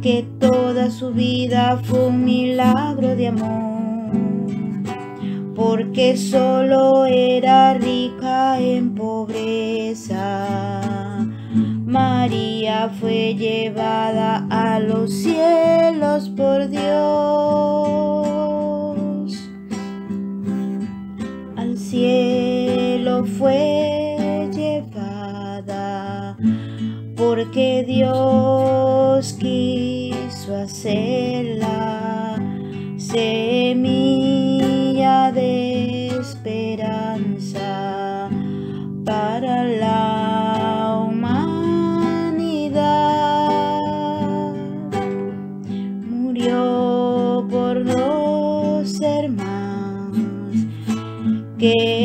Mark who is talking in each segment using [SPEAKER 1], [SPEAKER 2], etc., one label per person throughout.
[SPEAKER 1] porque toda su vida fue un milagro de amor, porque solo era rica en pobreza. María fue llevada a los cielos por Dios. Al cielo fue llevada porque Dios quiso hacerla semilla de esperanza para la humanidad. Murió por no ser más que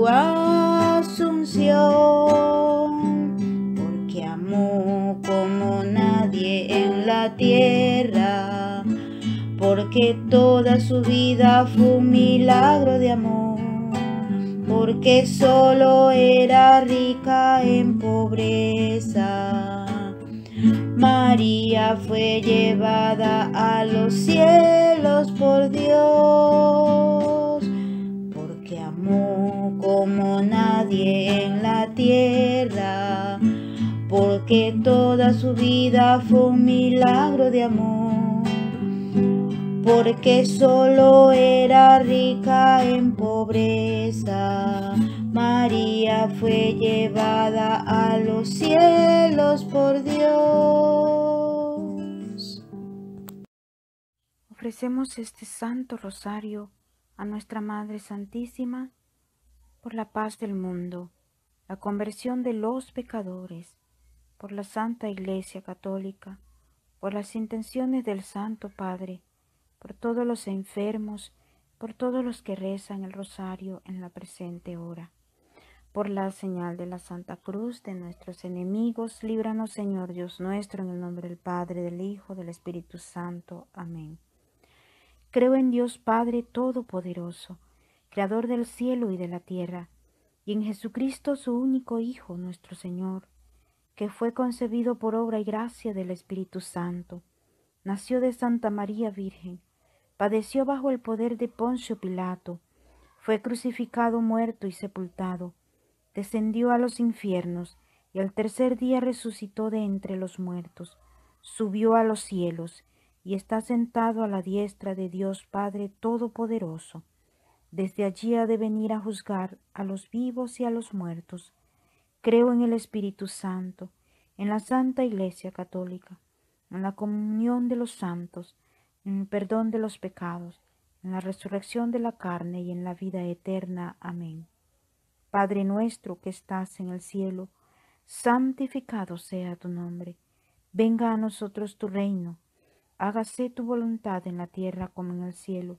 [SPEAKER 1] su asunción, porque amó como nadie en la tierra, porque toda su vida fue un milagro de amor, porque solo era rica en pobreza. María fue llevada a los cielos por Dios, como nadie en la tierra, porque toda su vida fue un milagro de amor, porque solo era rica en pobreza. María fue llevada a los cielos por Dios.
[SPEAKER 2] Ofrecemos este Santo Rosario a nuestra Madre Santísima por la paz del mundo, la conversión de los pecadores, por la Santa Iglesia Católica, por las intenciones del Santo Padre, por todos los enfermos, por todos los que rezan el rosario en la presente hora. Por la señal de la Santa Cruz de nuestros enemigos, líbranos Señor Dios nuestro, en el nombre del Padre, del Hijo, del Espíritu Santo. Amén. Creo en Dios Padre Todopoderoso, Creador del cielo y de la tierra, y en Jesucristo su único Hijo, nuestro Señor, que fue concebido por obra y gracia del Espíritu Santo, nació de Santa María Virgen, padeció bajo el poder de Poncio Pilato, fue crucificado, muerto y sepultado, descendió a los infiernos, y al tercer día resucitó de entre los muertos, subió a los cielos, y está sentado a la diestra de Dios Padre Todopoderoso. Desde allí ha de venir a juzgar a los vivos y a los muertos. Creo en el Espíritu Santo, en la Santa Iglesia Católica, en la comunión de los santos, en el perdón de los pecados, en la resurrección de la carne y en la vida eterna. Amén. Padre nuestro que estás en el cielo, santificado sea tu nombre. Venga a nosotros tu reino. Hágase tu voluntad en la tierra como en el cielo.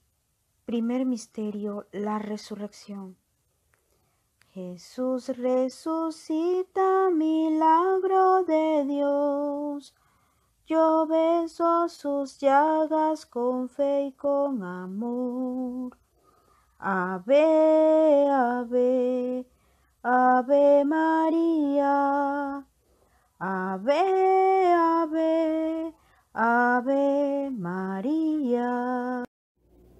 [SPEAKER 2] Primer misterio, la resurrección. Jesús resucita, milagro de Dios. Yo beso sus llagas con fe y con amor. Ave, ave, ave María. Ave, ave, ave María.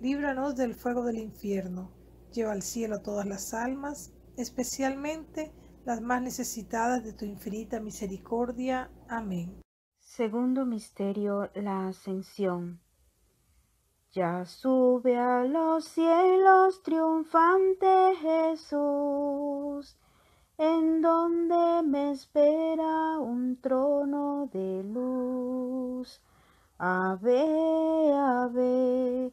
[SPEAKER 3] líbranos del fuego del infierno, lleva al cielo todas las almas, especialmente las más necesitadas de tu infinita misericordia. Amén.
[SPEAKER 2] Segundo misterio, la ascensión. Ya sube a los cielos triunfante Jesús, en donde me espera un trono de luz. Ave, ave,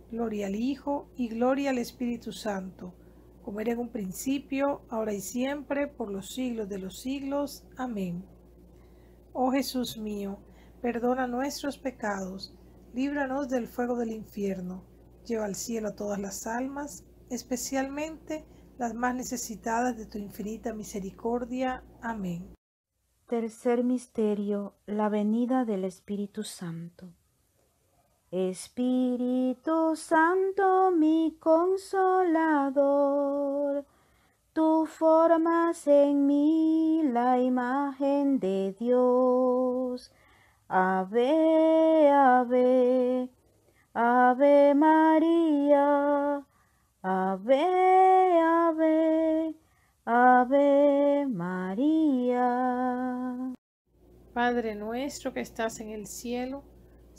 [SPEAKER 3] gloria al Hijo y gloria al Espíritu Santo, como era en un principio, ahora y siempre, por los siglos de los siglos. Amén. Oh Jesús mío, perdona nuestros pecados, líbranos del fuego del infierno, lleva al cielo a todas las almas, especialmente las más necesitadas de tu infinita misericordia. Amén.
[SPEAKER 2] Tercer misterio, la venida del Espíritu Santo. Espíritu Santo, mi consolador, tú formas en mí la imagen de Dios. Ave, ave, ave María, ave, ave, ave María.
[SPEAKER 3] Padre nuestro que estás en el cielo,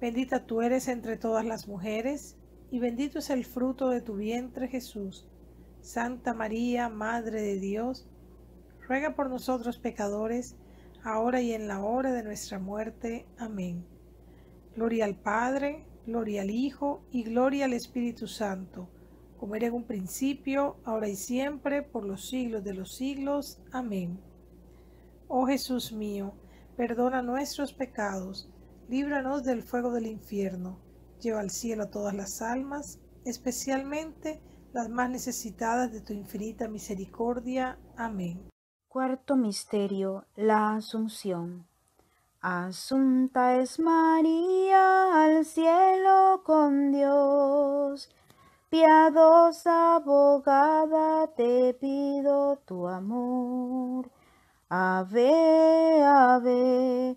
[SPEAKER 3] bendita tú eres entre todas las mujeres, y bendito es el fruto de tu vientre Jesús. Santa María, Madre de Dios, ruega por nosotros pecadores, ahora y en la hora de nuestra muerte. Amén. Gloria al Padre, gloria al Hijo y gloria al Espíritu Santo, como era en un principio, ahora y siempre, por los siglos de los siglos. Amén. Oh Jesús mío, perdona nuestros pecados, líbranos del fuego del infierno, lleva al cielo a todas las almas, especialmente las más necesitadas de tu infinita misericordia. Amén.
[SPEAKER 2] Cuarto Misterio, la Asunción. Asunta es María al cielo con Dios. Piadosa abogada, te pido tu amor. Ave, ave,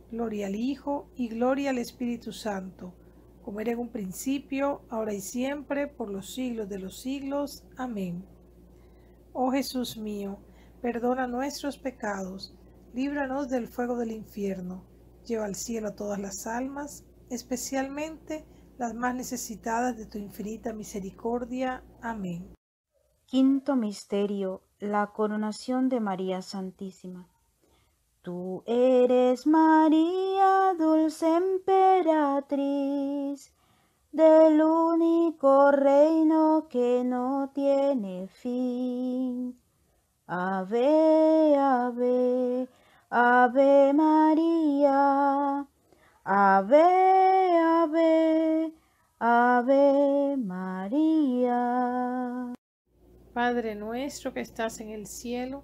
[SPEAKER 3] gloria al Hijo, y gloria al Espíritu Santo, como era en un principio, ahora y siempre, por los siglos de los siglos. Amén. Oh Jesús mío, perdona nuestros pecados, líbranos del fuego del infierno, lleva al cielo a todas las almas, especialmente las más necesitadas de tu infinita misericordia. Amén.
[SPEAKER 2] Quinto Misterio, la coronación de María Santísima. Tú eres María, dulce emperatriz, del único reino que no tiene fin. Ave, ave, Ave María, Ave, Ave, Ave María.
[SPEAKER 3] Padre nuestro que estás en el cielo,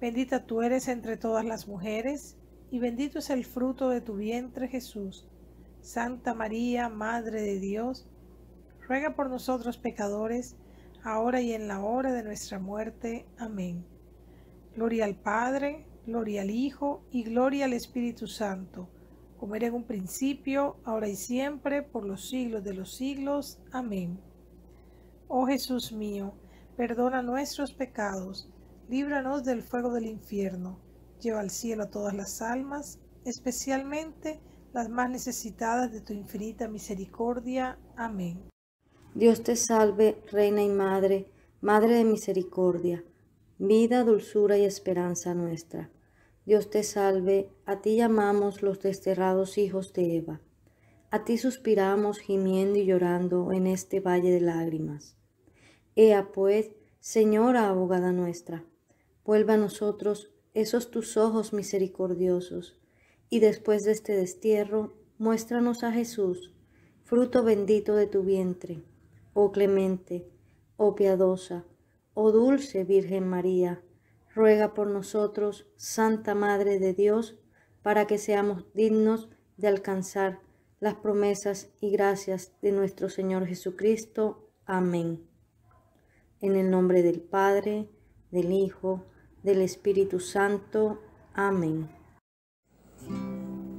[SPEAKER 3] Bendita tú eres entre todas las mujeres, y bendito es el fruto de tu vientre Jesús. Santa María, Madre de Dios, ruega por nosotros pecadores, ahora y en la hora de nuestra muerte. Amén. Gloria al Padre, gloria al Hijo, y gloria al Espíritu Santo, como era en un principio, ahora y siempre, por los siglos de los siglos. Amén. Oh Jesús mío, perdona nuestros pecados, líbranos del fuego del infierno, lleva al cielo a todas las almas, especialmente las más necesitadas de tu infinita misericordia. Amén.
[SPEAKER 4] Dios te salve, Reina y Madre, Madre de misericordia, vida, dulzura y esperanza nuestra. Dios te salve, a ti llamamos los desterrados hijos de Eva. A ti suspiramos gimiendo y llorando en este valle de lágrimas. Ea pues, Señora abogada nuestra, Vuelva a nosotros esos tus ojos misericordiosos, y después de este destierro, muéstranos a Jesús, fruto bendito de tu vientre, oh clemente, oh piadosa, oh dulce Virgen María, ruega por nosotros, Santa Madre de Dios, para que seamos dignos de alcanzar las promesas y gracias de nuestro Señor Jesucristo. Amén. En el nombre del Padre, del Hijo, del Espíritu Santo. Amén.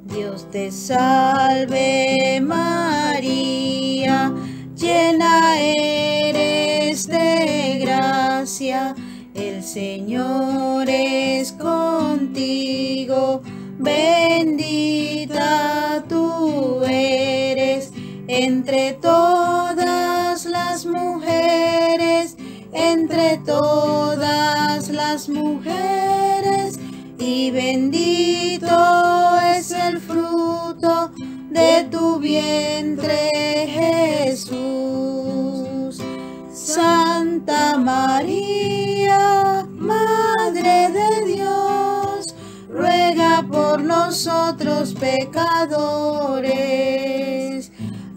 [SPEAKER 1] Dios te salve María, llena eres de gracia, el Señor es contigo, bendita tú eres entre todas las mujeres, entre todas bendito es el fruto de tu vientre, Jesús. Santa María, Madre de Dios, ruega por nosotros pecadores,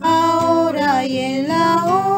[SPEAKER 1] ahora y en la hora